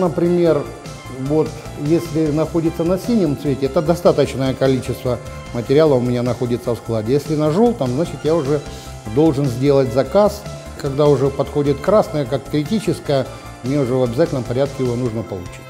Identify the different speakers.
Speaker 1: Например, вот если находится на синем цвете, это достаточное количество материала у меня находится в складе. Если на желтом, значит я уже должен сделать заказ. Когда уже подходит красное, как критическое, мне уже в обязательном порядке его нужно получить.